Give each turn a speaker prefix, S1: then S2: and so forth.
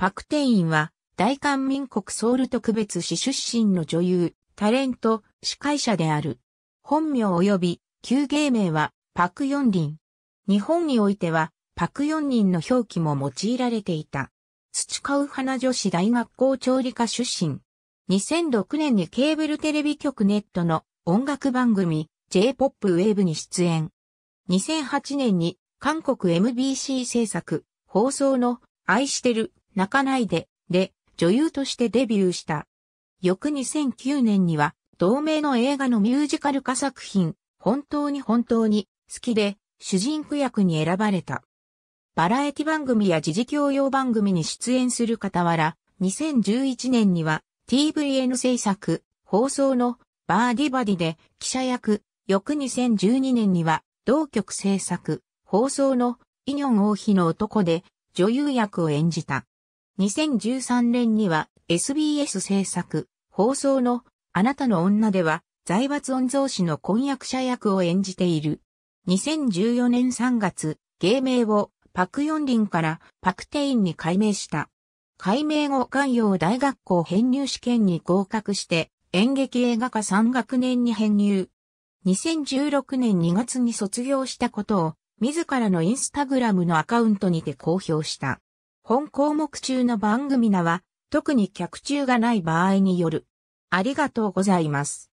S1: パクテインは大韓民国ソウル特別市出身の女優、タレント、司会者である。本名及び旧芸名はパクヨンリン。日本においてはパクヨンリンの表記も用いられていた。土ウ花女子大学校調理科出身。2006年にケーブルテレビ局ネットの音楽番組 J-POP ウェーブに出演。2008年に韓国 MBC 制作、放送の愛してる、泣かないで、で女優としてデビューした。翌2009年には、同名の映画のミュージカル化作品、本当に本当に好きで、主人公役に選ばれた。バラエティ番組や時事教養番組に出演する傍ら、2011年には tvN 制作、放送のバーディバディで記者役、翌2012年には同局制作、放送のイニョン王妃の男で女優役を演じた。2013年には SBS 制作、放送のあなたの女では財閥御曹司の婚約者役を演じている。2014年3月、芸名をパクヨンリンからパクテインに改名した。改名後関陽大学校編入試験に合格して演劇映画科3学年に編入。2016年2月に卒業したことを自らのインスタグラムのアカウントにて公表した。本項目中の番組名は特に客中がない場合による。ありがとうございます。